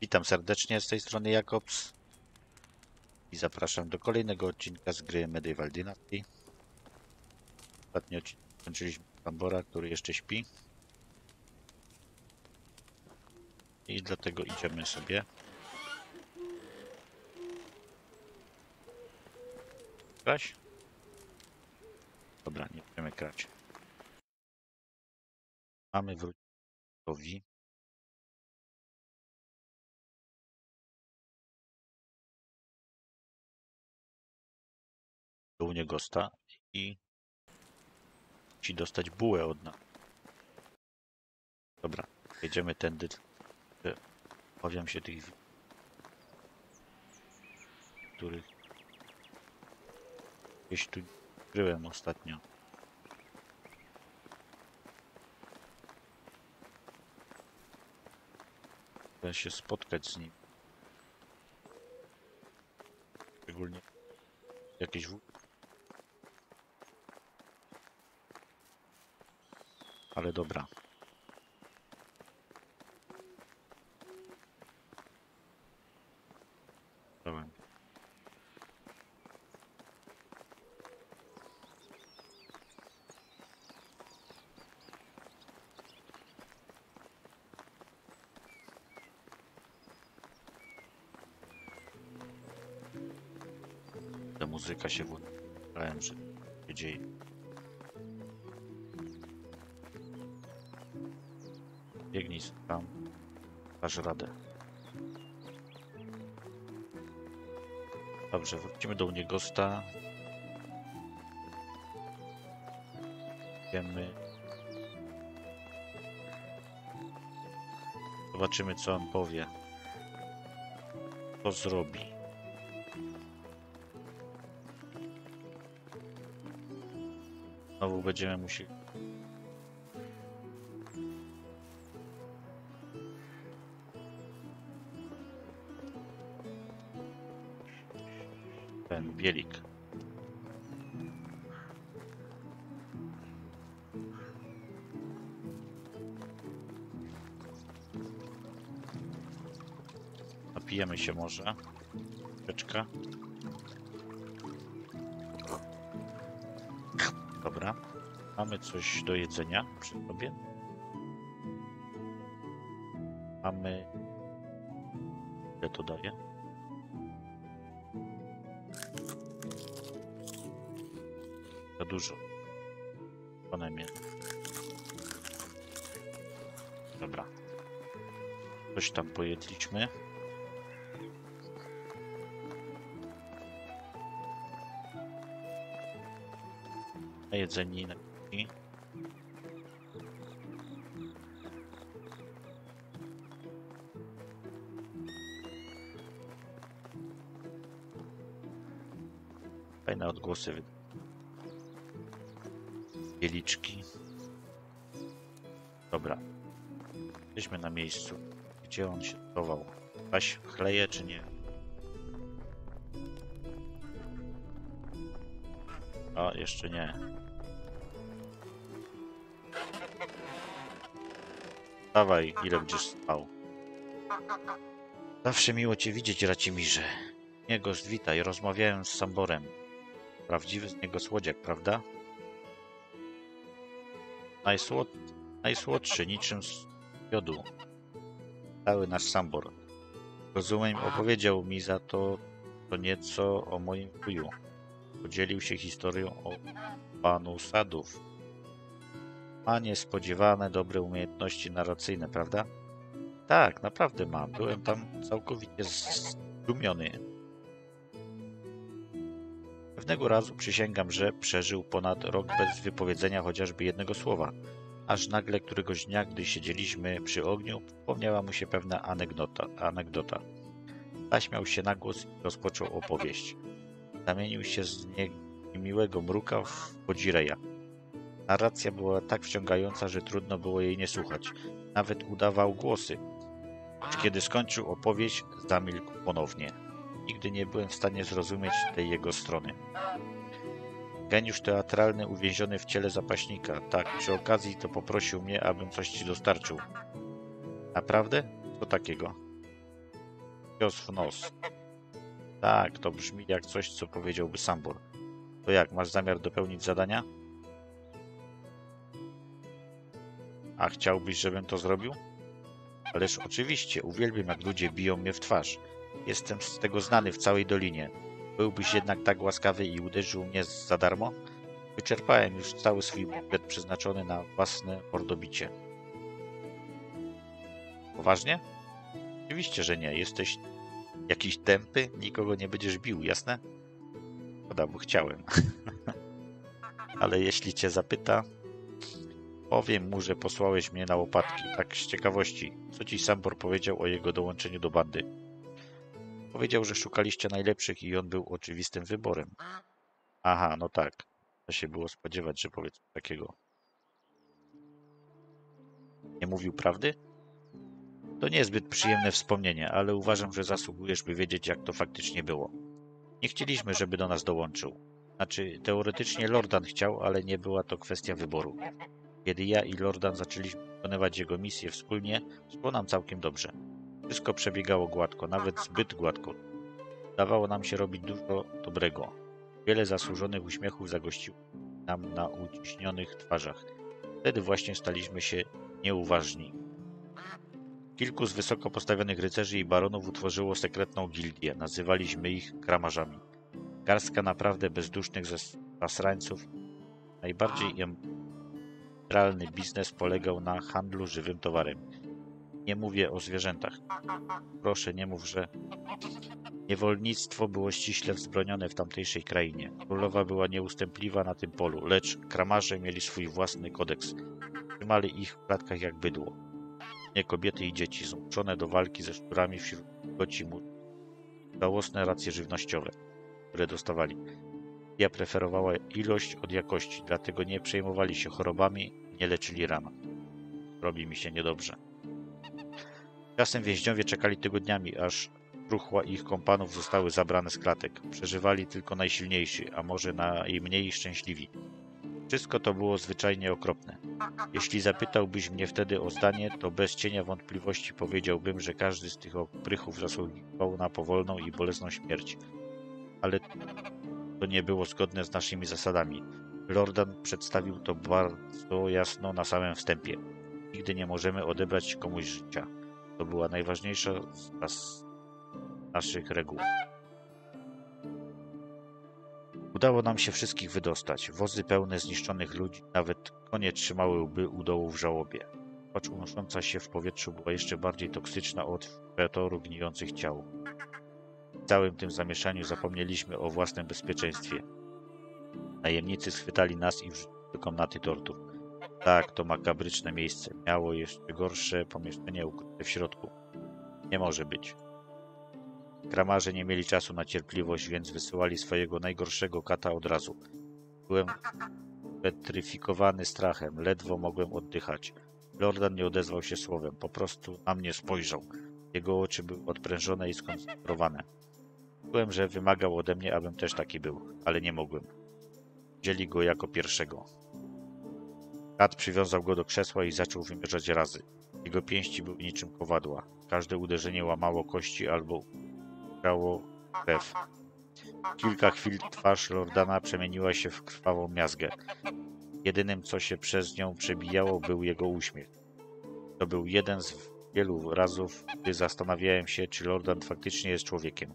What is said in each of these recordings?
Witam serdecznie z tej strony Jakobs i zapraszam do kolejnego odcinka z gry Medieval Dynasty. Ostatni odcinek skończyliśmy Tambora, który jeszcze śpi. I dlatego idziemy sobie. Kraść? Dobra, nie będziemy krać. Mamy wrócić do Wi. Do Uniegosta i ci dostać bułę od nas. Dobra, jedziemy tędy. Obawiam się tych, których gdzieś tu kryłem ostatnio. Chcę się spotkać z nim. Szczególnie jakieś w... Ale dobra. Pełen. Ta muzyka się włączyła, że się dzieje. Biegnij tam, dasz radę. Dobrze, wrócimy do Uniegosta. Wiemy. Zobaczymy, co on powie. Co zrobi. Znowu będziemy musieli bielik. Napijemy się może. Czeczka. Dobra. Mamy coś do jedzenia przy sobie. Mamy... Ile to daje? Coś tam pojedliśmy. Na jedzenie i napitki. Fajne odgłosy Bieliczki. Dobra. Jesteśmy na miejscu. Gdzie on się schował? Paś chleje czy nie? A, jeszcze nie. Dawaj, ile będziesz spał. Zawsze miło cię widzieć, Racimirze. Niego witaj, rozmawiałem z Samborem. Prawdziwy z niego słodziak, prawda? Najsłod... Najsłodszy, niczym z miodu. Cały nasz Sambor. Rozumiem, opowiedział mi za to, to nieco o moim wuju. Podzielił się historią o panu Sadów. Ma niespodziewane dobre umiejętności narracyjne, prawda? Tak, naprawdę ma. Byłem tam całkowicie zdumiony. Pewnego razu przysięgam, że przeżył ponad rok bez wypowiedzenia chociażby jednego słowa. Aż nagle któregoś dnia, gdy siedzieliśmy przy ogniu, przypomniała mu się pewna anegdota. anegdota. Zaśmiał się na głos i rozpoczął opowieść. Zamienił się z niemiłego mruka w podzireja. Narracja była tak wciągająca, że trudno było jej nie słuchać. Nawet udawał głosy. Kiedy skończył opowieść, zamilkł ponownie. Nigdy nie byłem w stanie zrozumieć tej jego strony. Geniusz teatralny uwięziony w ciele zapaśnika. Tak, przy okazji to poprosił mnie, abym coś ci dostarczył. Naprawdę? Co takiego? Cios w nos. Tak, to brzmi jak coś, co powiedziałby Sambor. To jak, masz zamiar dopełnić zadania? A chciałbyś, żebym to zrobił? Ależ oczywiście, uwielbiam jak ludzie biją mnie w twarz. Jestem z tego znany w całej dolinie. Byłbyś jednak tak łaskawy i uderzył mnie za darmo? Wyczerpałem już cały swój budżet przeznaczony na własne mordobicie. Poważnie? Oczywiście, że nie. Jesteś jakiś tępy, nikogo nie będziesz bił, jasne? Szkoda, bo chciałem. Ale jeśli cię zapyta, powiem mu, że posłałeś mnie na łopatki. Tak z ciekawości, co ci Sambor powiedział o jego dołączeniu do bandy? Powiedział, że szukaliście najlepszych i on był oczywistym wyborem. Aha, no tak. Da się było spodziewać, że powiedz takiego. Nie mówił prawdy? To niezbyt przyjemne wspomnienie, ale uważam, że zasługujesz, by wiedzieć, jak to faktycznie było. Nie chcieliśmy, żeby do nas dołączył. Znaczy, teoretycznie Lordan chciał, ale nie była to kwestia wyboru. Kiedy ja i Lordan zaczęliśmy wykonywać jego misję wspólnie, szło nam całkiem dobrze. Wszystko przebiegało gładko, nawet zbyt gładko. Dawało nam się robić dużo dobrego. Wiele zasłużonych uśmiechów zagościło nam na uciśnionych twarzach. Wtedy właśnie staliśmy się nieuważni. Kilku z wysoko postawionych rycerzy i baronów utworzyło sekretną gildię. Nazywaliśmy ich kramarzami. Garstka naprawdę bezdusznych zasrańców. Najbardziej realny biznes polegał na handlu żywym towarem. Nie mówię o zwierzętach. Proszę, nie mów, że niewolnictwo było ściśle wzbronione w tamtejszej krainie. Królowa była nieustępliwa na tym polu, lecz kramarze mieli swój własny kodeks. Trzymali ich w klatkach jak bydło nie kobiety i dzieci, zmuszone do walki ze szczurami wśród goci mu żałosne racje żywnościowe, które dostawali. Ja preferowała ilość od jakości, dlatego nie przejmowali się chorobami, nie leczyli ran. Robi mi się niedobrze. Czasem więźniowie czekali tygodniami, aż truchła ich kompanów zostały zabrane z klatek. Przeżywali tylko najsilniejsi, a może najmniej szczęśliwi. Wszystko to było zwyczajnie okropne. Jeśli zapytałbyś mnie wtedy o zdanie, to bez cienia wątpliwości powiedziałbym, że każdy z tych oprychów zasługiwał na powolną i bolesną śmierć. Ale to nie było zgodne z naszymi zasadami. Lordan przedstawił to bardzo jasno na samym wstępie. Nigdy nie możemy odebrać komuś życia. To była najważniejsza z naszych reguł. Udało nam się wszystkich wydostać. Wozy pełne zniszczonych ludzi, nawet konie trzymały łby u dołu w żałobie. Pacz unosząca się w powietrzu była jeszcze bardziej toksyczna od featoru gnijących ciał. W całym tym zamieszaniu zapomnieliśmy o własnym bezpieczeństwie. Najemnicy schwytali nas i wrzucili do komnaty tortur. Tak, to makabryczne miejsce. Miało jeszcze gorsze pomieszczenie ukryte w środku. Nie może być. Kramarze nie mieli czasu na cierpliwość, więc wysyłali swojego najgorszego kata od razu. Byłem petryfikowany strachem, ledwo mogłem oddychać. Lordan nie odezwał się słowem, po prostu na mnie spojrzał. Jego oczy były odprężone i skoncentrowane. Czułem, że wymagał ode mnie, abym też taki był, ale nie mogłem. Wzięli go jako pierwszego. Kat przywiązał go do krzesła i zaczął wymierzać razy. Jego pięści były niczym kowadła. Każde uderzenie łamało kości albo uciekało krew. Kilka chwil twarz Lordana przemieniła się w krwawą miazgę. Jedynym, co się przez nią przebijało, był jego uśmiech. To był jeden z wielu razów, gdy zastanawiałem się, czy Lordan faktycznie jest człowiekiem.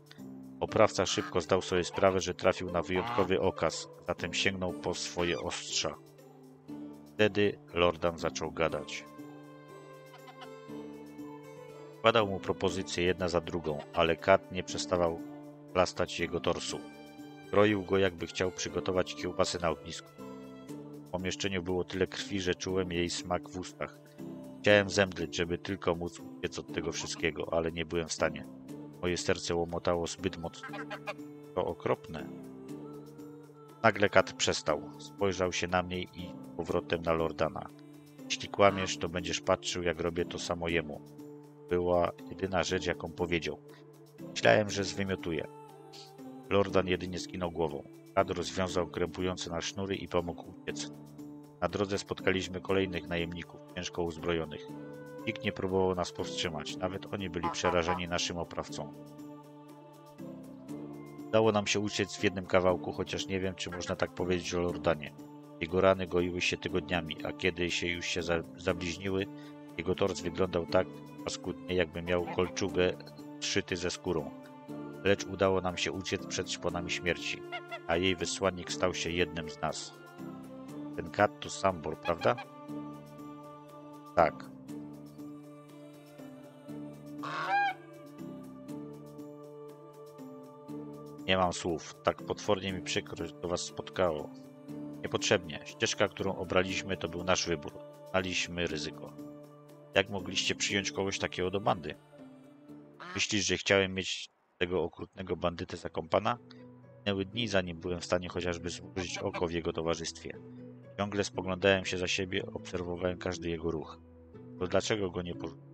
Oprawca szybko zdał sobie sprawę, że trafił na wyjątkowy okaz, zatem sięgnął po swoje ostrza. Wtedy Lordan zaczął gadać. Składał mu propozycje jedna za drugą, ale Kat nie przestawał plastać jego torsu. Kroił go, jakby chciał przygotować kiełbasy na ognisku. W pomieszczeniu było tyle krwi, że czułem jej smak w ustach. Chciałem zemdleć, żeby tylko móc uciec od tego wszystkiego, ale nie byłem w stanie. Moje serce łomotało zbyt mocno. To okropne. Nagle Kat przestał. Spojrzał się na mnie i powrotem na Lordana. Jeśli kłamiesz, to będziesz patrzył, jak robię to samo jemu była jedyna rzecz, jaką powiedział. Myślałem, że zwymiotuje. Lordan jedynie skinął głową. Kad rozwiązał krępujące na sznury i pomógł uciec. Na drodze spotkaliśmy kolejnych najemników, ciężko uzbrojonych. Nikt nie próbował nas powstrzymać, nawet oni byli przerażeni naszym oprawcą. Udało nam się uciec w jednym kawałku, chociaż nie wiem, czy można tak powiedzieć o Lordanie. Jego rany goiły się tygodniami, a kiedy się już się za, zabliźniły, jego tors wyglądał tak paskudnie, jakby miał kolczugę szyty ze skórą. Lecz udało nam się uciec przed szponami śmierci, a jej wysłannik stał się jednym z nas. Ten kat to Sambor, prawda? Tak. Nie mam słów. Tak potwornie mi przykro, że to was spotkało. Niepotrzebnie. Ścieżka, którą obraliśmy, to był nasz wybór. Znaliśmy ryzyko. Jak mogliście przyjąć kogoś takiego do bandy? Myślisz, że chciałem mieć tego okrutnego bandytę za kompana? Minęły dni, zanim byłem w stanie chociażby zmrużyć oko w jego towarzystwie. Ciągle spoglądałem się za siebie, obserwowałem każdy jego ruch. To dlaczego go nie porzucił?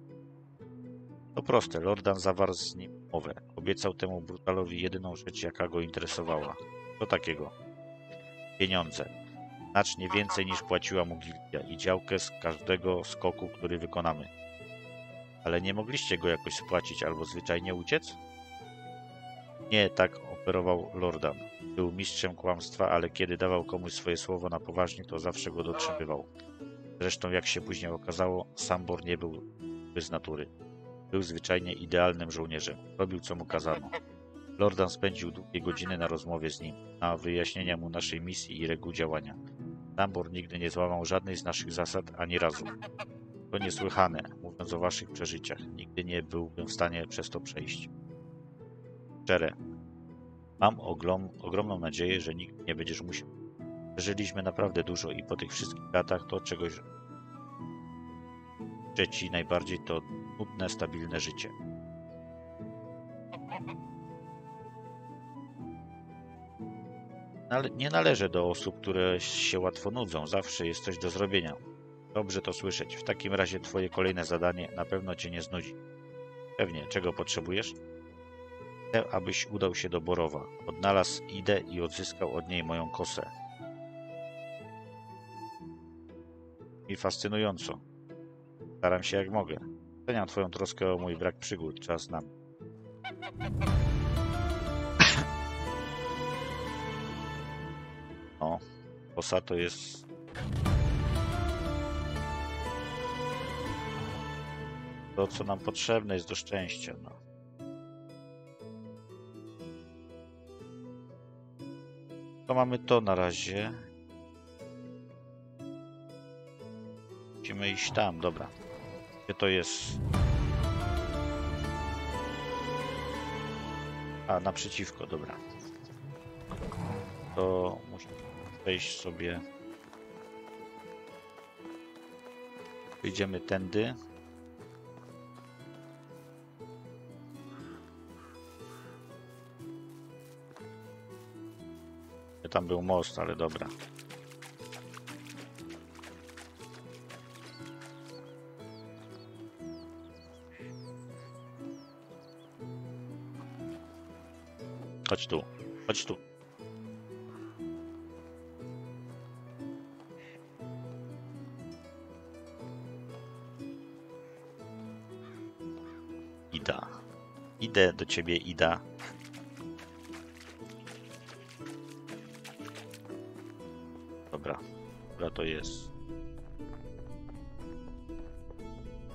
To proste, Lordan zawarł z nim umowę. Obiecał temu brutalowi jedyną rzecz, jaka go interesowała. Co takiego? Pieniądze. Znacznie więcej niż płaciła mu gildia i działkę z każdego skoku, który wykonamy. Ale nie mogliście go jakoś spłacić albo zwyczajnie uciec? Nie, tak operował Lordan. Był mistrzem kłamstwa, ale kiedy dawał komuś swoje słowo na poważnie, to zawsze go dotrzymywał. Zresztą, jak się później okazało, Sambor nie był z natury. Był zwyczajnie idealnym żołnierzem. Robił, co mu kazano. Lordan spędził długie godziny na rozmowie z nim, na wyjaśnienia mu naszej misji i reguł działania. Sambor nigdy nie złamał żadnej z naszych zasad ani razu. To niesłychane, mówiąc o waszych przeżyciach. Nigdy nie byłbym w stanie przez to przejść. Szczere. Mam oglom, ogromną nadzieję, że nikt nie będziesz musiał. Przeżyliśmy naprawdę dużo i po tych wszystkich latach to czegoś życzę ci najbardziej to nudne, stabilne życie. Nie należę do osób, które się łatwo nudzą. Zawsze jest coś do zrobienia. Dobrze to słyszeć. W takim razie twoje kolejne zadanie na pewno cię nie znudzi. Pewnie. Czego potrzebujesz? Chcę, abyś udał się do Borowa. Odnalazł Idę i odzyskał od niej moją kosę. I fascynująco. Staram się jak mogę. Doceniam twoją troskę o mój brak przygód. Czas nam. Kosa to jest... To, co nam potrzebne jest do szczęścia, no. To mamy to na razie. Musimy iść tam, dobra. Gdzie to jest? A, naprzeciwko, dobra. To muszę przejść sobie. Idziemy tędy. Tam był most, ale dobra. Chodź tu, chodź tu. Ida. Idę do ciebie, Ida. Dobra, która to jest?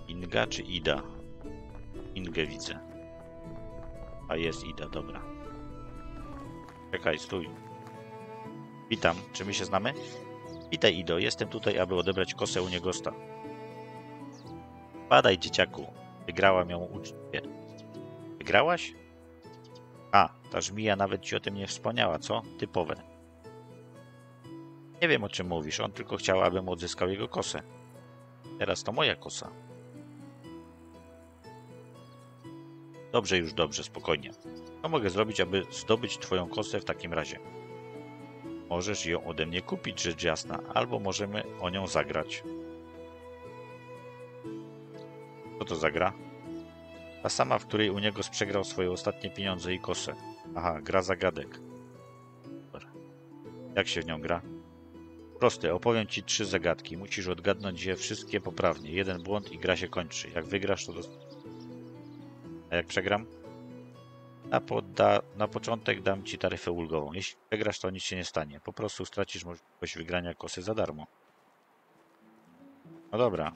Inga czy Ida? Ingę widzę. A jest Ida, dobra. Czekaj, stój. Witam, czy my się znamy? Witaj, Ido. Jestem tutaj, aby odebrać kosę u niegosta. Badaj, dzieciaku. Wygrałam ją uczciwie. Wygrałaś? A, ta żmija nawet ci o tym nie wspomniała, co? Typowe. Nie wiem, o czym mówisz. On tylko chciał, abym odzyskał jego kosę. Teraz to moja kosa. Dobrze, już dobrze, spokojnie. Co mogę zrobić, aby zdobyć twoją kosę w takim razie? Możesz ją ode mnie kupić, rzecz jasna, albo możemy o nią zagrać. Co to za gra? Ta sama, w której u niego sprzegrał swoje ostatnie pieniądze i kosę. Aha, gra zagadek. Dobra. Jak się w nią gra? Proste, opowiem ci trzy zagadki. Musisz odgadnąć je wszystkie poprawnie. Jeden błąd i gra się kończy. Jak wygrasz, to dost... A jak przegram? Na, na początek dam ci taryfę ulgową. Jeśli przegrasz, to nic się nie stanie. Po prostu stracisz możliwość wygrania kosy za darmo. No dobra.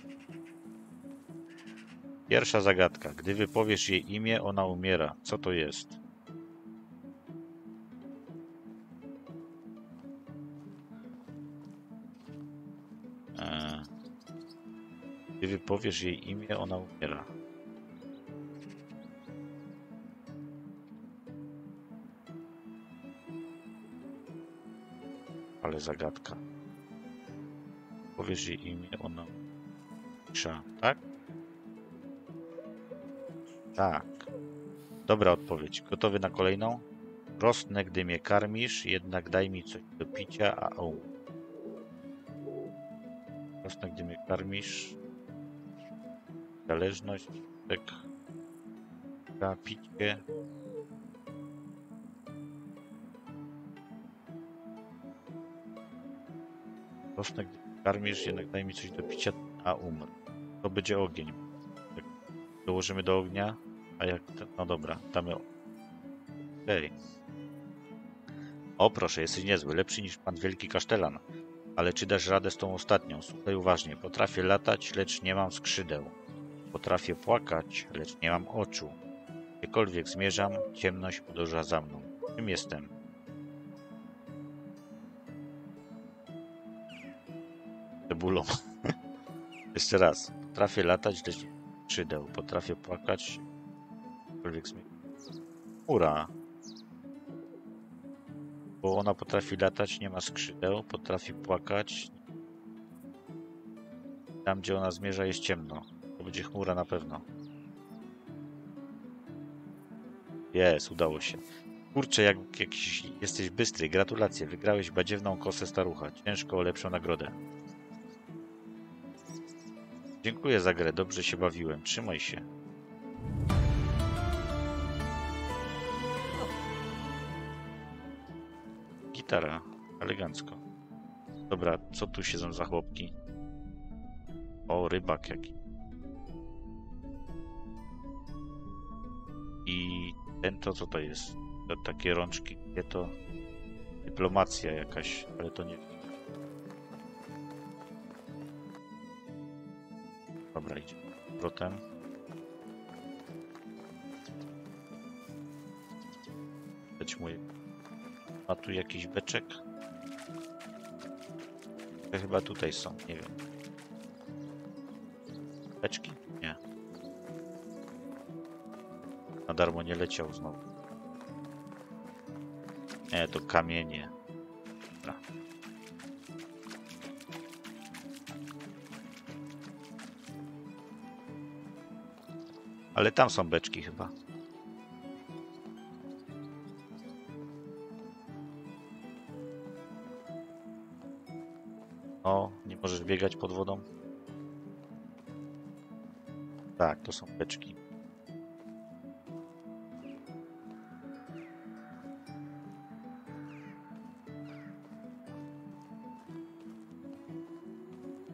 Pierwsza zagadka. Gdy wypowiesz jej imię, ona umiera. Co to jest? Eee. Gdy wypowiesz jej imię, ona umiera. Ale zagadka. Powiesz jej imię, ona Trza, tak? Tak. Dobra odpowiedź. Gotowy na kolejną? Rosnę, gdy mnie karmisz, jednak daj mi coś do picia, a o. Rosnę, gdy mnie karmisz. Zależność, tak. Picie. Rosnę, gdy mnie karmisz, jednak daj mi coś do picia, a umrę. To będzie ogień. Jak dołożymy do ognia, a jak... Ten, no dobra, damy... Okej. O proszę, jesteś niezły, lepszy niż pan wielki kasztelan. Ale czy dasz radę z tą ostatnią? Słuchaj uważnie. Potrafię latać, lecz nie mam skrzydeł. Potrafię płakać, lecz nie mam oczu. Gdziekolwiek zmierzam, ciemność podąża za mną. Czym jestem? Cebulą. Jeszcze raz. Potrafię latać, lecz skrzydeł. Potrafię płakać, gdziekolwiek zmierzam. Ura. Bo ona potrafi latać, nie ma skrzydeł, potrafi płakać. Tam, gdzie ona zmierza, jest ciemno. To będzie chmura na pewno. Jest, udało się. Kurczę, jak jakiś jesteś bystry. Gratulacje, wygrałeś badziewną kosę starucha. Ciężko o lepszą nagrodę. Dziękuję za grę, dobrze się bawiłem. Trzymaj się. Gitara, elegancko. Dobra, co tu siedzą za chłopki? O, rybak jaki. I ten to co to jest? To takie rączki, nie to dyplomacja jakaś, ale to nie. Dobra, idzie. Powrotem. Mój. A tu jakiś beczek? Chyba tutaj są, nie wiem. Beczki? Nie. Na darmo nie leciał znowu. Nie, to kamienie. Dobra. Ale tam są beczki chyba. Biegać pod wodą? Tak, to są beczki.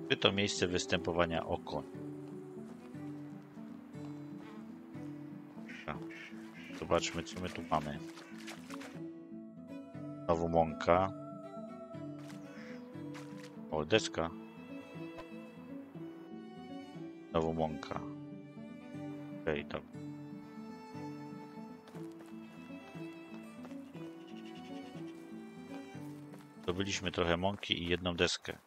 Czy to miejsce występowania? Dobra. Zobaczmy, co my tu mamy. Znowu mąka. O, deska. Znowu mąka. Okej, okay, dobra. Zdobyliśmy trochę mąki i jedną deskę.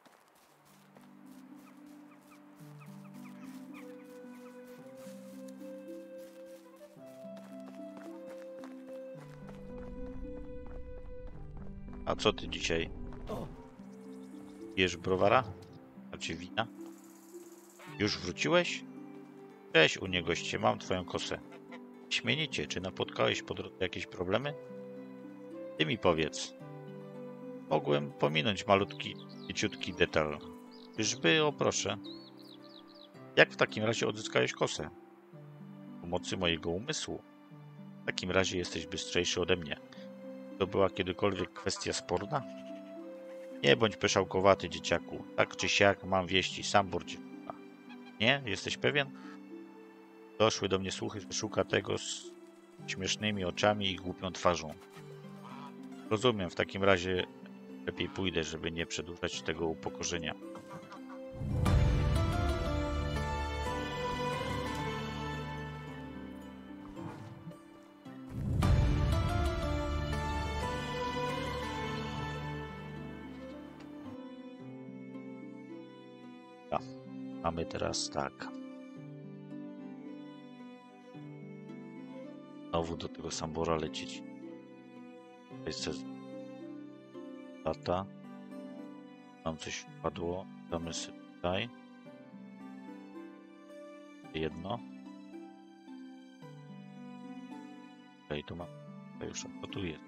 A co ty dzisiaj? Pijesz browara? Znaczy wina? Już wróciłeś? Cześć u niego mam twoją kosę. Śmienicie, czy napotkałeś po drodze jakieś problemy? Ty mi powiedz. Mogłem pominąć malutki, ciutki detal. Czyżby, o proszę. Jak w takim razie odzyskałeś kosę? Pomocy mojego umysłu. W takim razie jesteś bystrzejszy ode mnie. To była kiedykolwiek kwestia sporna? Nie bądź pyszałkowaty, dzieciaku. Tak czy siak mam wieści, sam burci. Nie? Jesteś pewien? Doszły do mnie słuchy, że szuka tego z śmiesznymi oczami i głupią twarzą. Rozumiem, w takim razie lepiej pójdę, żeby nie przedłużać tego upokorzenia. Teraz tak. Znowu do tego Sambora lecieć. To jest sez- lata. Tam coś wpadło. Damy sobie tutaj. Jedno. Okej, tu mam. Już tu jest.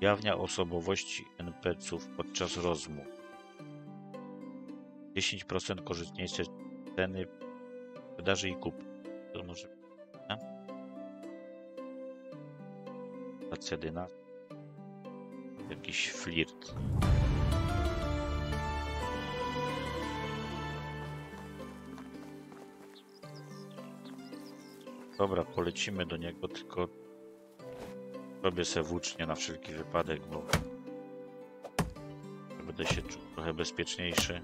Jawnia osobowości NPC-ów podczas rozmów. 10% korzystniejsze ceny wydarzy i kup. To może. Stacja dyna. Jakiś flirt. Dobra, polecimy do niego, tylko robię se włócznie na wszelki wypadek, bo będę się czuł trochę bezpieczniejszy.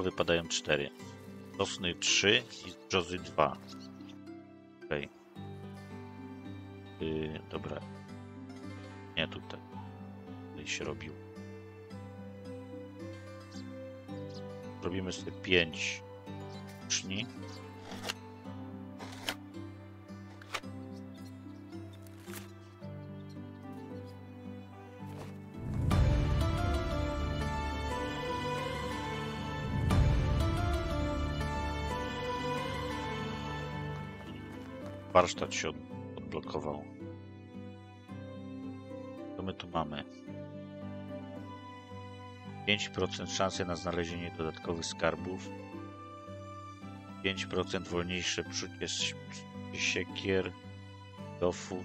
Tego wypadają 4. Sosny 3 i brzozy 2. Okej. Yy, dobra. Nie tutaj. Tutaj się robił. Robimy sobie 5 szni. Warsztat się od- odblokował. Co my tu mamy? 5% szansy na znalezienie dodatkowych skarbów. 5% wolniejsze psucie siekier, dofu.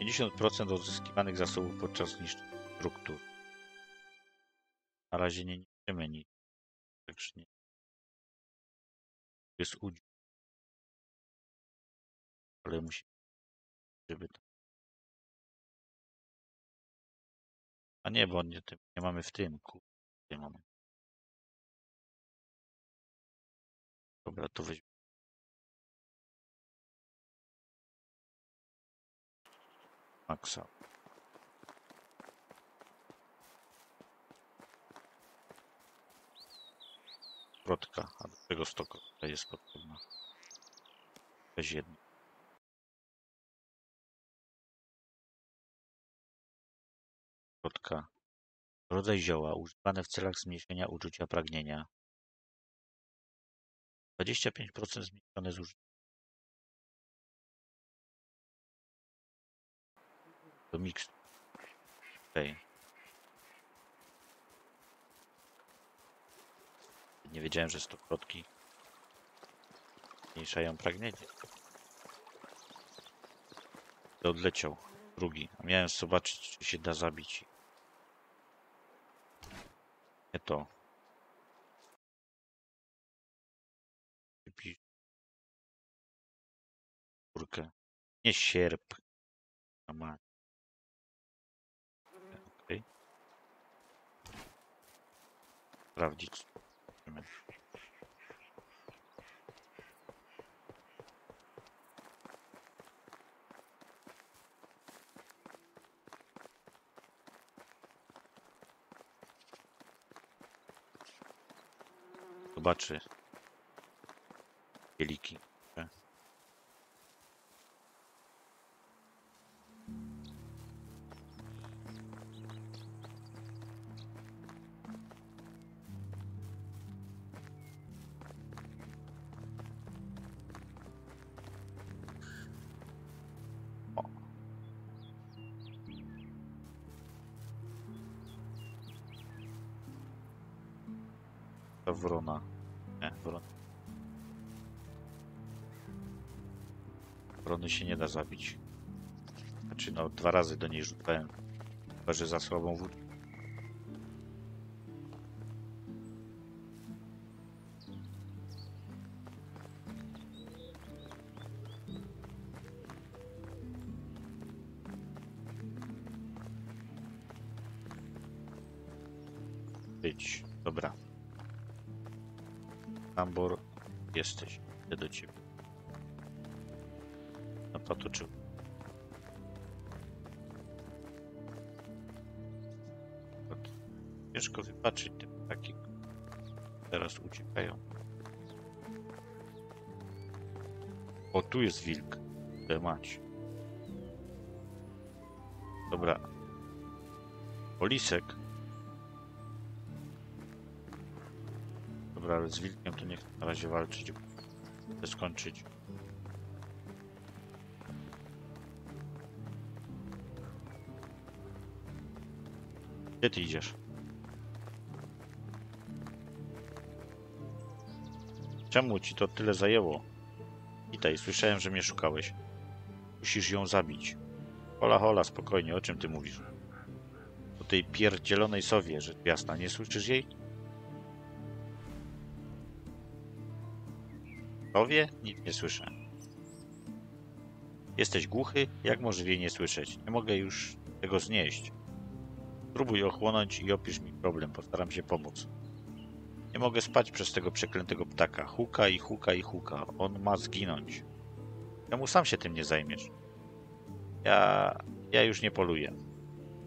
50% odzyskiwanych zasobów podczas niszczenia struktur. Na razie nie niszczymy nic. Także nie. Jest udź. Żeby to. A nie, bo nie, nie mamy w tym. ku- Nie mamy. Dobra, to weź. Maxa. Protka. A do czego stoko jest potrzebna? Weź jedno. Protka. Rodzaj zioła używane w celach zmniejszenia uczucia pragnienia. 25% zmniejszone zużycie. To miks. Okej. Nie wiedziałem, że stokrotki zmniejszają pragnienie. To odleciał. Drugi. Miałem zobaczyć, czy się da zabić. Nie to. Wypisz. Kurkę. Nie sierp. A ma. Zobaczy. Kieliki. Się nie da zabić. Znaczy no, dwa razy do niej rzucałem. Chyba, że za słabą wód. Być. Dobra. Tambor, jesteś. Idę do ciebie. Potoczył. Od- Ciężko wypaczyć te ptaki. Teraz uciekają. O, tu jest wilk. Tę mać. Dobra. Polisek. Dobra, ale z wilkiem to nie chcę na razie walczyć. Chcę skończyć. Gdzie ty idziesz? Czemu ci to tyle zajęło? Witaj, słyszałem, że mnie szukałeś. Musisz ją zabić. Hola, hola, spokojnie, o czym ty mówisz? O tej pierdzielonej sowie, rzecz jasna, nie słyszysz jej? Sowie? Nic nie słyszę. Jesteś głuchy? Jak możesz jej nie słyszeć? Nie mogę już tego znieść. Spróbuj ochłonąć i opisz mi problem, postaram się pomóc. Nie mogę spać przez tego przeklętego ptaka. Huka i huka i huka. On ma zginąć. Czemu sam się tym nie zajmiesz? Ja... ja już nie poluję.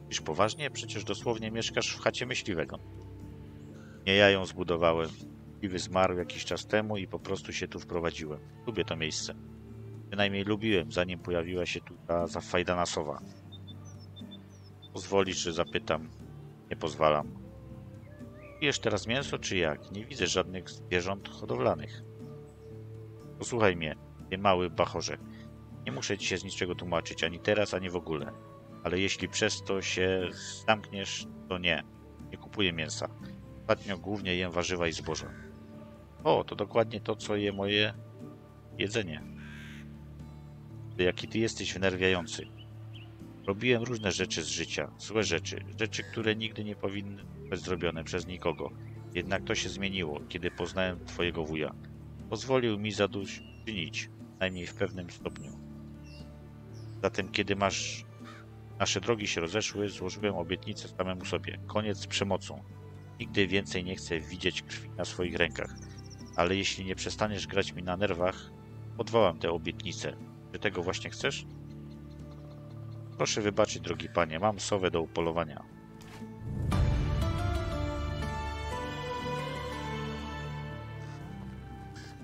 Iż poważnie? Przecież dosłownie mieszkasz w chacie myśliwego. Nie ja ją zbudowałem. Myśliwy zmarł jakiś czas temu i po prostu się tu wprowadziłem. Lubię to miejsce. Przynajmniej lubiłem, zanim pojawiła się tu ta zafajdana sowa. Pozwolisz, że zapytam. Nie pozwalam. Jesz teraz mięso, czy jak? Nie widzę żadnych zwierząt hodowlanych. Posłuchaj mnie, ty mały bachorze. Nie muszę ci się z niczego tłumaczyć, ani teraz, ani w ogóle. Ale jeśli przez to się zamkniesz, to nie. Nie kupuję mięsa. Ostatnio głównie jem warzywa i zboże. O, to dokładnie to, co je moje jedzenie. Jaki ty jesteś wnerwiający. Robiłem różne rzeczy z życia, złe rzeczy, rzeczy, które nigdy nie powinny być zrobione przez nikogo. Jednak to się zmieniło, kiedy poznałem twojego wuja. Pozwolił mi zadośćuczynić, najmniej w pewnym stopniu. Zatem, kiedy masz nasze drogi się rozeszły, złożyłem obietnicę samemu sobie. Koniec z przemocą. Nigdy więcej nie chcę widzieć krwi na swoich rękach. Ale jeśli nie przestaniesz grać mi na nerwach, odwołam tę obietnicę. Czy tego właśnie chcesz? Proszę wybaczyć, drogi panie, mam sowę do upolowania.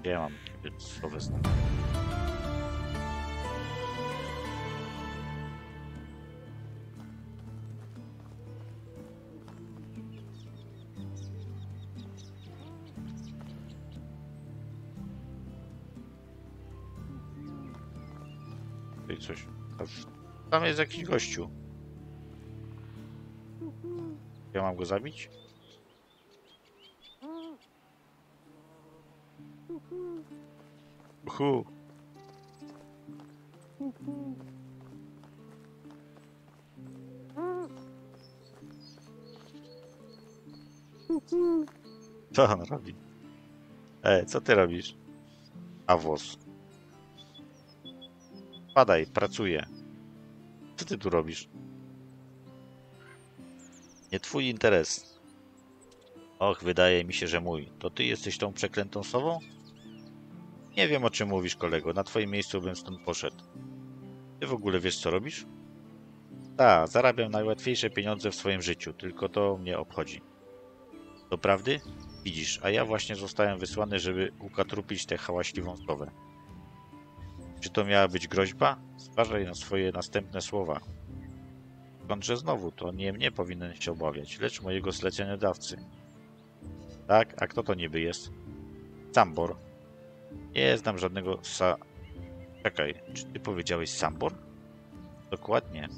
Ja mam sowę. Tutaj coś. Tam jest jakiś gościu. Ja mam go zabić? Uhu. Co on robi? E, co ty robisz? A włos. Padaj, pracuję. Co ty tu robisz? Nie twój interes. Och, wydaje mi się, że mój. To ty jesteś tą przeklętą sową? Nie wiem, o czym mówisz, kolego. Na twoim miejscu bym stąd poszedł. Ty w ogóle wiesz, co robisz? Tak, zarabiam najłatwiejsze pieniądze w swoim życiu, tylko to mnie obchodzi. Doprawdy? Widzisz, a ja właśnie zostałem wysłany, żeby ukatrupić tę hałaśliwą sowę. Czy to miała być groźba? Zważaj na swoje następne słowa. Skądże znowu, to nie mnie powinien się obawiać, lecz mojego zleceniodawcy. Tak, a kto to niby jest? Sambor. Nie znam żadnego sa... Czekaj, czy ty powiedziałeś Sambor? Dokładnie.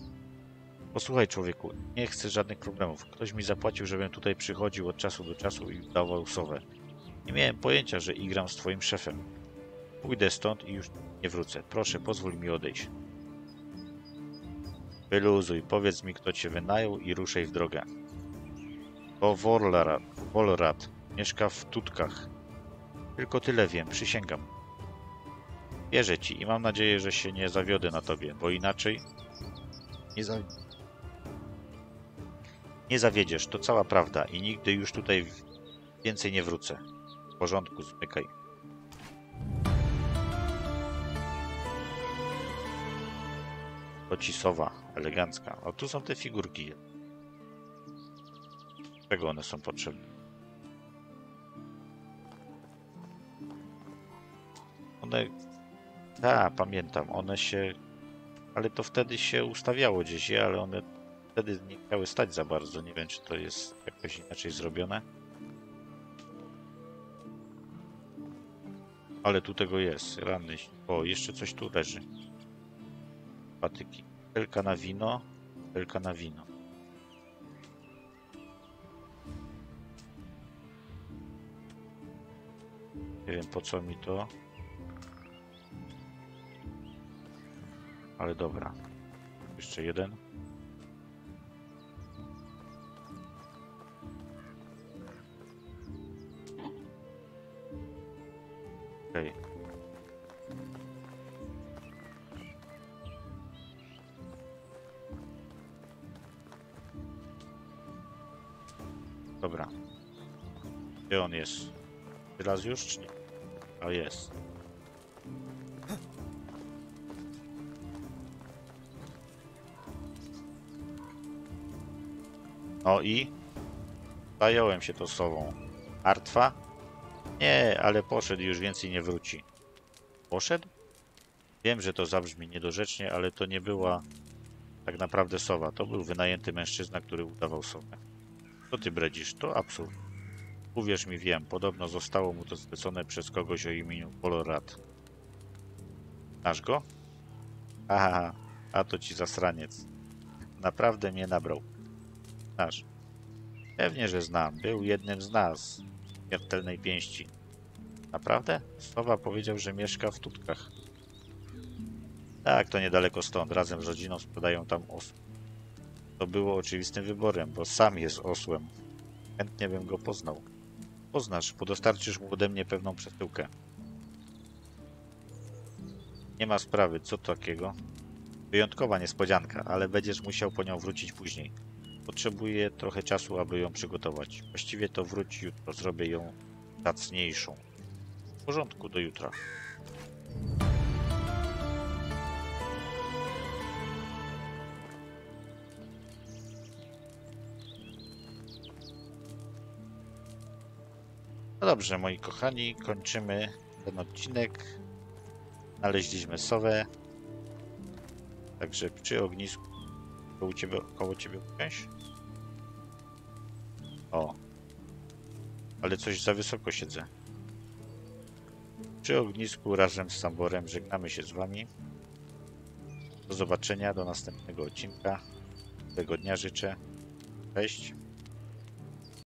Posłuchaj, człowieku, nie chcę żadnych problemów. Ktoś mi zapłacił, żebym tutaj przychodził od czasu do czasu i dawał sowę. Nie miałem pojęcia, że igram z twoim szefem. Pójdę stąd i już nie wrócę. Proszę, pozwól mi odejść. Wyluzuj, powiedz mi, kto cię wynajął i ruszaj w drogę. To Wolrad, Wolrad. Mieszka w Tutkach. Tylko tyle wiem, przysięgam. Wierzę ci i mam nadzieję, że się nie zawiodę na tobie, bo inaczej nie, za... nie zawiedziesz. To cała prawda i nigdy już tutaj więcej nie wrócę. W porządku, zmykaj. To ci sowa, elegancka. O, tu są te figurki. Czego one są potrzebne? One... Tak, pamiętam. One się... Ale to wtedy się ustawiało gdzieś je, ale one wtedy nie chciały stać za bardzo. Nie wiem, czy to jest jakoś inaczej zrobione. Ale tu tego jest. Ranny. O, jeszcze coś tu leży. Patyki. Na wino. Elka na wino. Nie wiem po co mi to. Ale dobra. Jeszcze jeden. Okej. Dobra. Gdzie on jest? Teraz już czy nie? O, jest. No i? Zająłem się to sową. Martwa? Nie, ale poszedł już więcej nie wróci. Poszedł? Wiem, że to zabrzmi niedorzecznie, ale to nie była tak naprawdę sowa. To był wynajęty mężczyzna, który udawał sowę. Co ty bredzisz? To absurd. Uwierz mi, wiem. Podobno zostało mu to zlecone przez kogoś o imieniu Polorad. Znasz go? Aha, a to ci zasraniec. Naprawdę mnie nabrał. Znasz? Pewnie, że znam. Był jednym z nas. Śmiertelnej pięści. Naprawdę? Sowa powiedział, że mieszka w Tutkach. Tak, to niedaleko stąd. Razem z rodziną sprzedają tam osł. To było oczywistym wyborem, bo sam jest osłem. Chętnie bym go poznał. Poznasz, bo dostarczysz mu ode mnie pewną przesyłkę. Nie ma sprawy, co takiego? Wyjątkowa niespodzianka, ale będziesz musiał po nią wrócić później. Potrzebuję trochę czasu, aby ją przygotować. Właściwie to wróć jutro, zrobię ją zacniejszą. W porządku, do jutra. No dobrze, moi kochani, kończymy ten odcinek. Znaleźliśmy sowę. Także przy ognisku koło ciebie, koło ciebie usiąść. O. Ale coś za wysoko siedzę. Przy ognisku razem z Samborem żegnamy się z wami. Do zobaczenia, do następnego odcinka. Tego dnia życzę. Cześć.